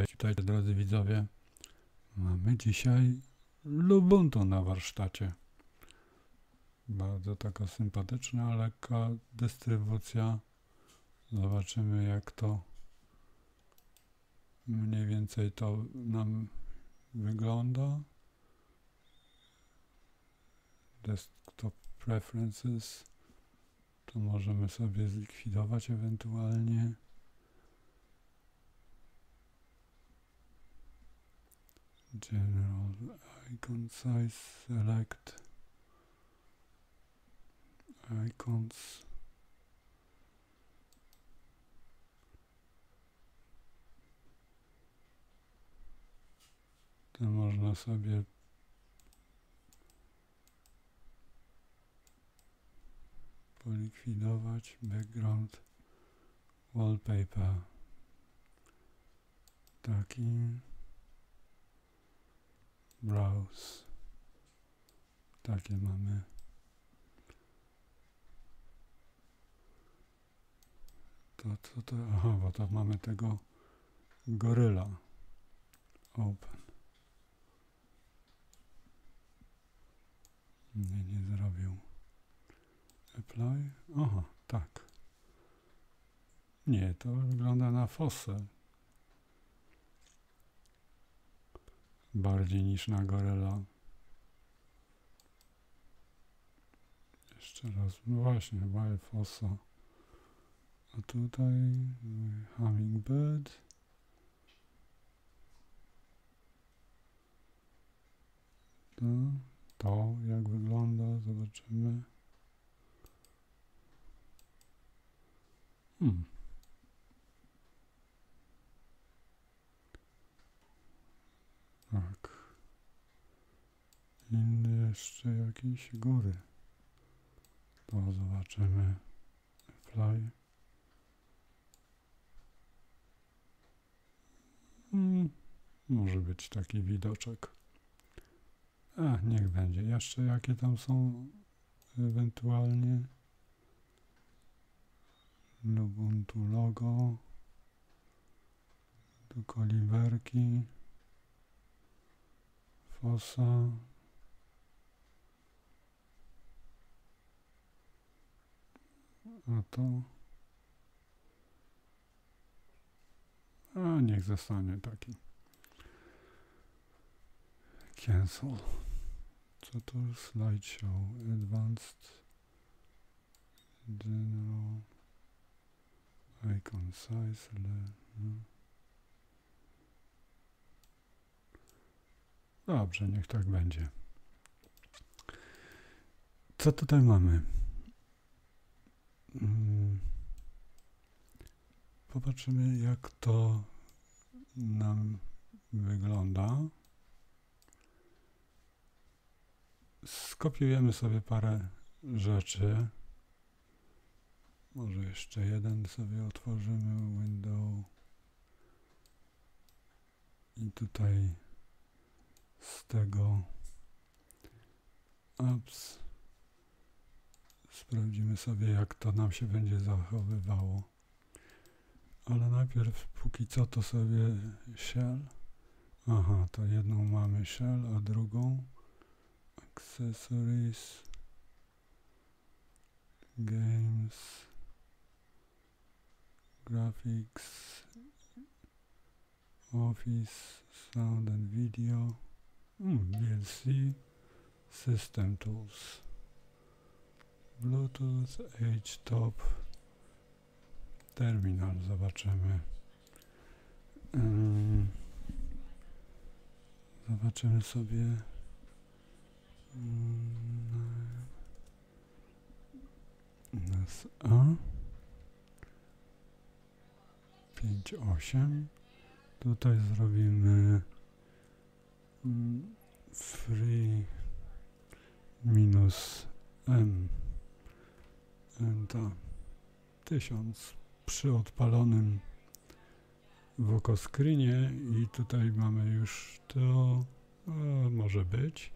Cześć, witajcie drodzy widzowie. Mamy dzisiaj Lubuntu na warsztacie. Bardzo taka sympatyczna, lekka dystrybucja. Zobaczymy jak to mniej więcej to nam wygląda. Desktop Preferences to możemy sobie zlikwidować ewentualnie. General icon size select. Icons to można sobie polikwidować background wallpaper. Taki browse takie mamy. To co to aha bo to mamy tego goryla. Open. Nie nie zrobił. Apply? Aha tak. Nie to wygląda na fosę bardziej niż na goryla. Jeszcze raz, no właśnie, wild fossa. A tutaj hummingbird. To, to jak wygląda, zobaczymy. Hmm. Tak. Inny jeszcze jakieś góry. To zobaczymy. Fly. Hmm. Może być taki widoczek. A, niech będzie. Jeszcze jakie tam są ewentualnie Lubuntu logo. Tu koliwerki fosa. A to. A niech zostanie taki. Cancel. Co to slideshow? Advanced. General. Icon size. No. Dobrze, niech tak będzie. Co tutaj mamy? Hmm. Popatrzymy, jak to nam wygląda. Skopiujemy sobie parę rzeczy. Może jeszcze jeden sobie otworzymy window. I tutaj z tego apps. Sprawdzimy sobie jak to nam się będzie zachowywało. Ale najpierw póki co to sobie shell. Aha to jedną mamy shell a drugą accessories games graphics office sound and video VLC System Tools. Bluetooth H-Top Terminal zobaczymy. Um, zobaczymy sobie. Um, nas A. 5.8 tutaj zrobimy free minus m enta 1000 przy odpalonym w okoscreenie i tutaj mamy już to może być.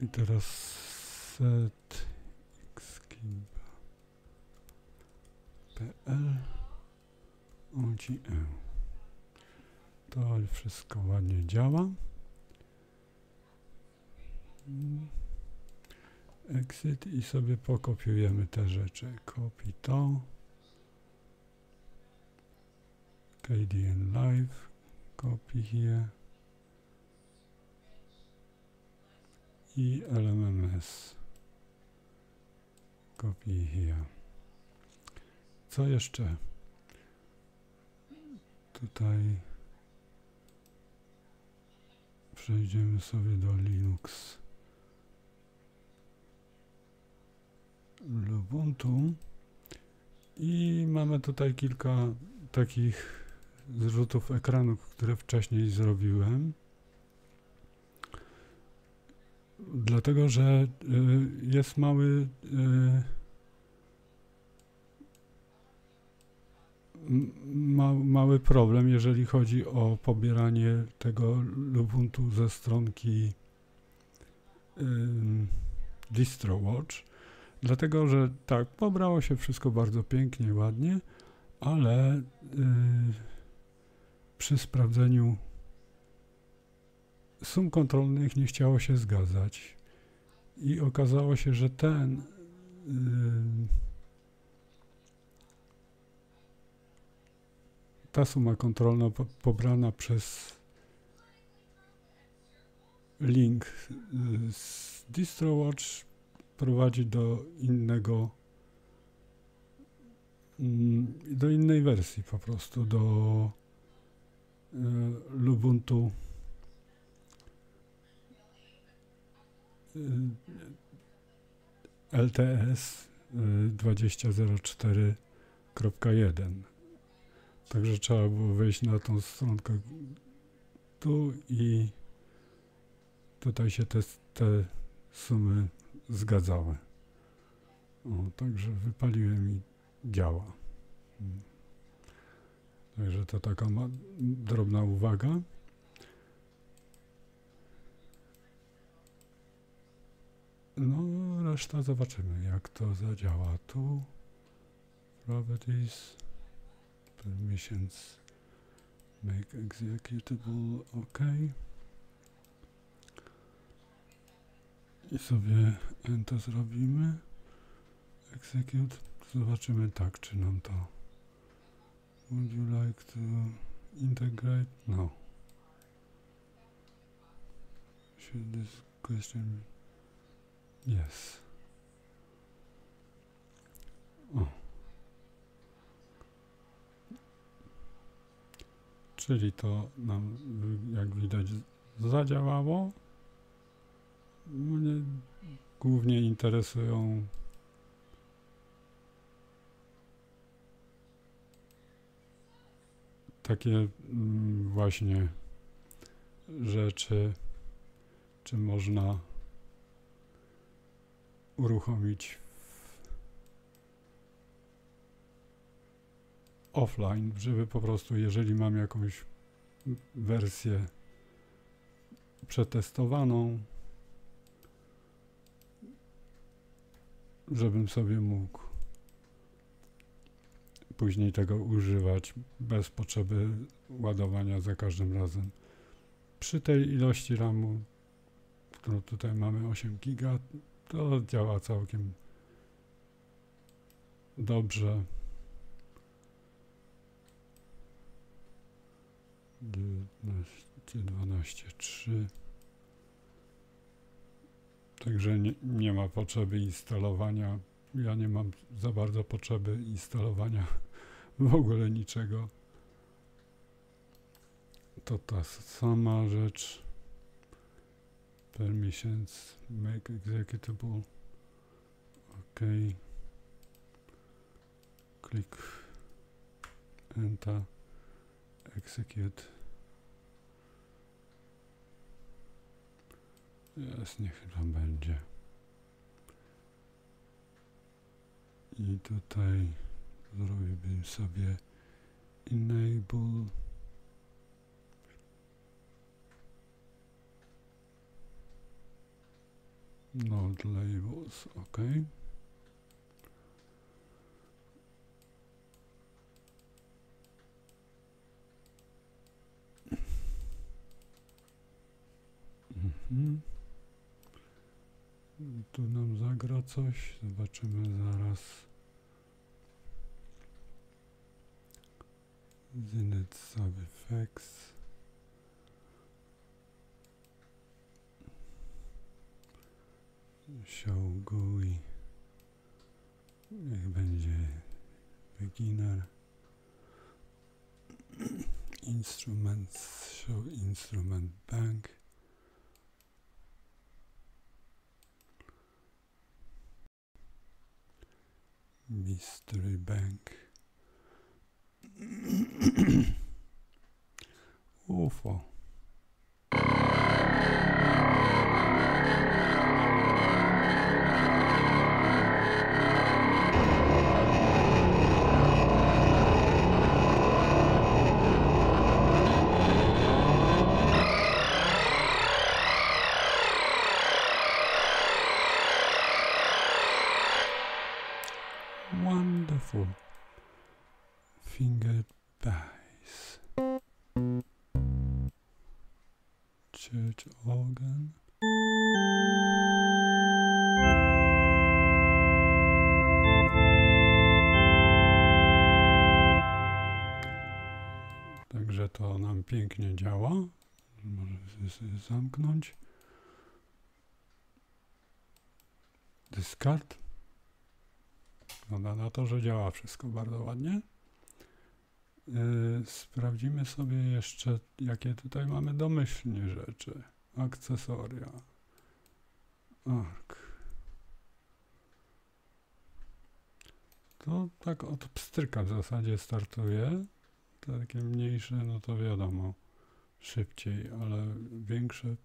I teraz set xkimp.pl OGM To wszystko ładnie działa. Exit i sobie pokopiujemy te rzeczy. Copy to. KDN Live. Copy here. I LMMS. Copy here. Co jeszcze? Tutaj przejdziemy sobie do Linux. Ubuntu i mamy tutaj kilka takich zrzutów ekranu, które wcześniej zrobiłem. Dlatego, że y, jest mały y, ma, mały problem, jeżeli chodzi o pobieranie tego Ubuntu ze stronki y, DistroWatch Dlatego, że tak, pobrało się wszystko bardzo pięknie, ładnie, ale yy, przy sprawdzeniu sum kontrolnych nie chciało się zgadzać. I okazało się, że ten ta suma kontrolna po, pobrana przez link yy, z DistroWatch prowadzi do innego, mm, do innej wersji po prostu, do e, Lubuntu e, LTS 2004.1 Także trzeba było wejść na tą stronkę tu i tutaj się te, te sumy zgadzały. O, także wypaliłem i działa. Mm. Także to taka drobna uwaga. No, reszta zobaczymy, jak to zadziała. Tu properties, permissions, make executable, OK. i sobie Enter zrobimy. Execute. Zobaczymy tak czy nam to would you like to integrate? No. Should this question yes. O. czyli to nam jak widać zadziałało. Mnie głównie interesują takie mm, właśnie rzeczy, czy można uruchomić offline, żeby po prostu, jeżeli mam jakąś wersję przetestowaną, żebym sobie mógł później tego używać bez potrzeby ładowania za każdym razem. Przy tej ilości RAMu, którą tutaj mamy 8 giga, to działa całkiem dobrze. 12, 12, 3. Także nie, nie ma potrzeby instalowania. Ja nie mam za bardzo potrzeby instalowania w ogóle niczego. To ta sama rzecz. Permissions, make executable. OK. Klik Enter. Execute. Jest, niech tam będzie. I tutaj zrobiłbym sobie enable node labels, ok. Mhm. Tu nam zagra coś, zobaczymy zaraz. Zenit Sub Effects. Show GUI. Niech będzie beginner. Instruments, show instrument bank. Mystery Bank. UFO. To nam pięknie działa. Może zamknąć. Dyskard. Wygląda na to, że działa wszystko bardzo ładnie. Yy, sprawdzimy sobie jeszcze, jakie tutaj mamy domyślnie rzeczy. Akcesoria. Ark. To tak od pstryka w zasadzie startuje. Takie mniejsze, no to wiadomo, szybciej, ale większe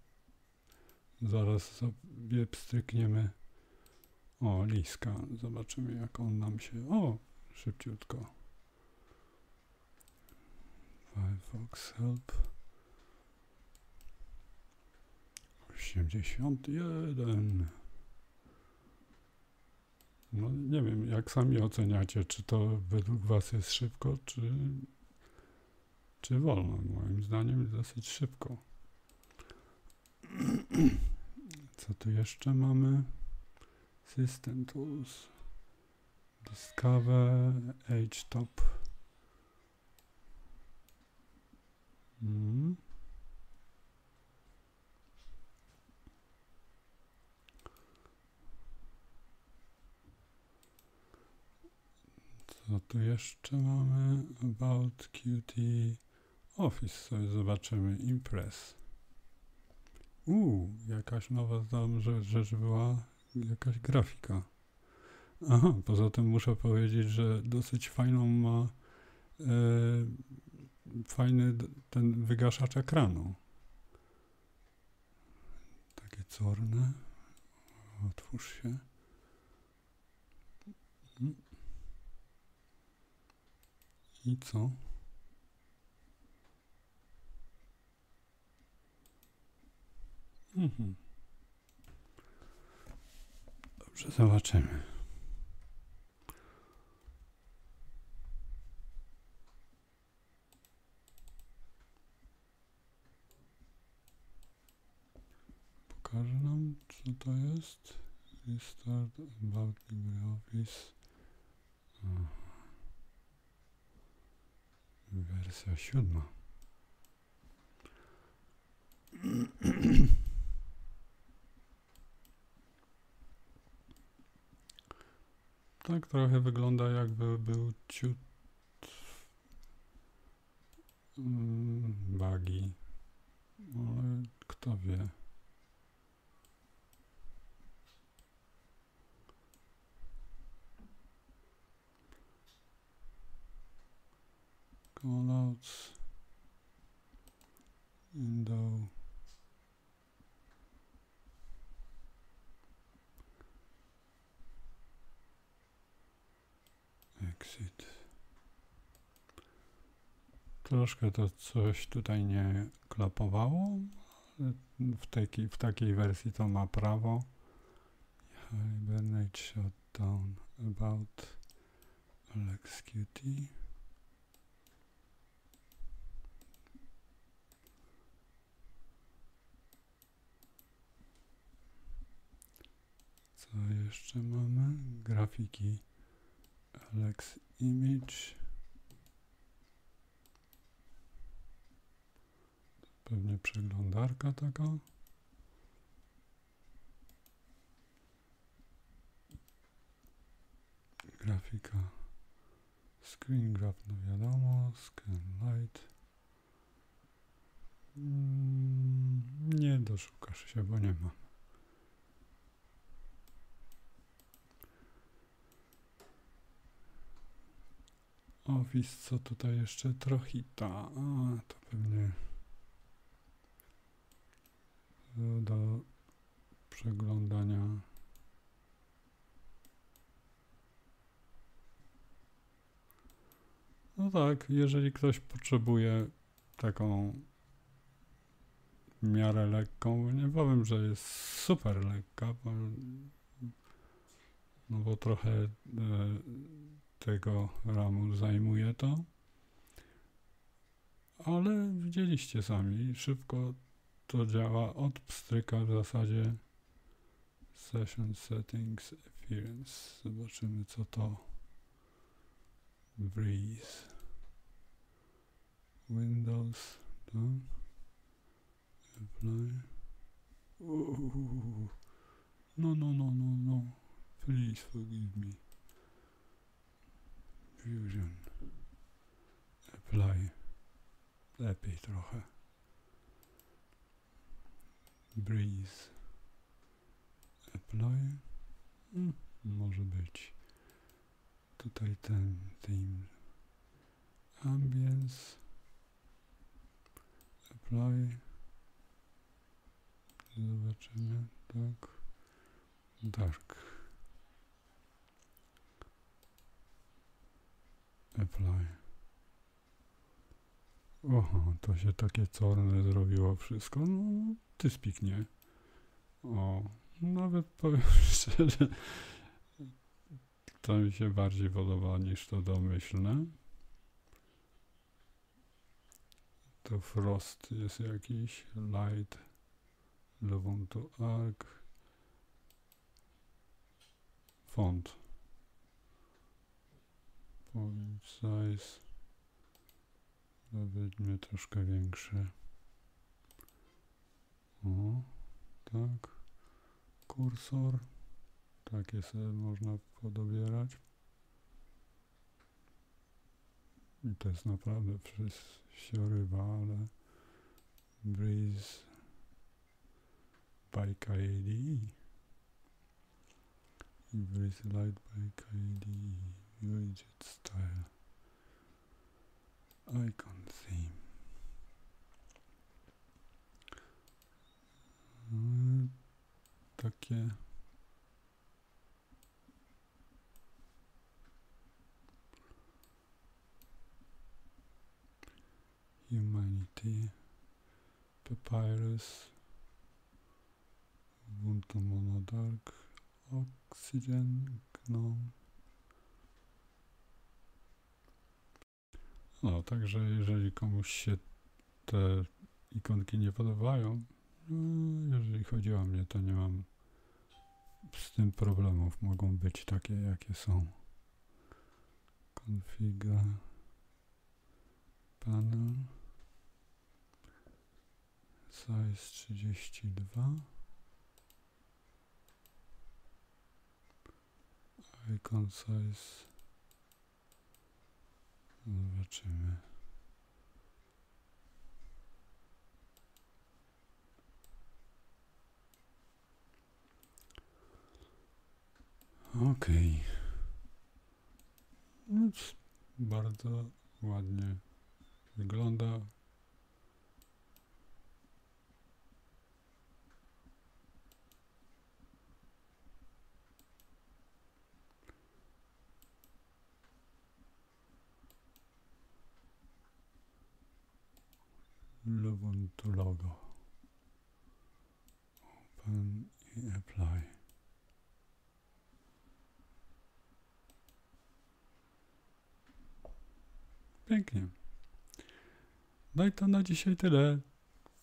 zaraz sobie pstrykniemy. O, liska. Zobaczymy, jak on nam się... O, szybciutko. Firefox Help. 81. No nie wiem, jak sami oceniacie, czy to według Was jest szybko, czy, czy wolno. Moim zdaniem dosyć szybko. Co tu jeszcze mamy? System Tools. Discover Age Top. Mm. Co tu jeszcze mamy? About Qt Office sobie zobaczymy. Impress. Uuu, jakaś nowa tam rzecz, rzecz była, jakaś grafika. Aha, poza tym muszę powiedzieć, że dosyć fajną ma e, fajny ten wygaszacz ekranu. Takie corne. Otwórz się. I co? Mhm. Dobrze, zobaczymy. Pokaże nam, co to jest. Restart about LibreOffice. Wersja siódma. Tak trochę wygląda jakby był ciut mm, buggy. Ale kto wie. Callouts. Window. Exit. Troszkę to coś tutaj nie klapowało, w takiej, w takiej wersji to ma prawo. Hibernate shutdown about LXQT. Co jeszcze mamy? Grafiki Alex Image. Pewnie przeglądarka taka. Grafika. Screen grab, no wiadomo. Scan light. Mm, nie doszukasz się, bo nie ma. Office, co tutaj jeszcze? Trochita. A, to pewnie do przeglądania. No tak, jeżeli ktoś potrzebuje taką w miarę lekką, nie powiem, że jest super lekka, bo, no bo trochę e, tego ramu zajmuje to, ale widzieliście sami, szybko to działa od pstryka w zasadzie. Session settings appearance. Zobaczymy co to breeze. Windows done apply. No no no no no. Please forgive me fusion. Apply. Lepiej trochę. Breeze. Apply. Hmm, może być. Tutaj ten theme ambience. Apply. Zobaczymy. Tak. Dark apply Oho, to się takie czarne zrobiło wszystko. No, ty spiknie. O, nawet powiem szczerze, to mi się bardziej podoba niż to domyślne. To frost jest jakiś, light, Lubuntu arc, font, point size, weźmie troszkę większy. O, tak. Kursor. Takie sobie można podobierać. I to jest naprawdę przez sioryba, ale Breeze by KDE i Breeze Light by KDE Widget Style. Icon Theme. Mm, takie. Humanity. Papyrus. Ubuntu Monodark. Oxygen Gnome No, także jeżeli komuś się te ikonki nie podobają, no, jeżeli chodzi o mnie, to nie mam z tym problemów. Mogą być takie, jakie są. Konfiga. Panel. Size 32. Icon size. Zobaczymy. Okej. Okay. Bardzo ładnie wygląda. Lubuntu logo. Open i apply. Pięknie. No i to na dzisiaj tyle.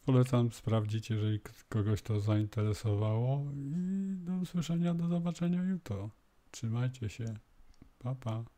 Polecam sprawdzić, jeżeli kogoś to zainteresowało i do usłyszenia, do zobaczenia jutro. Trzymajcie się. Pa, pa.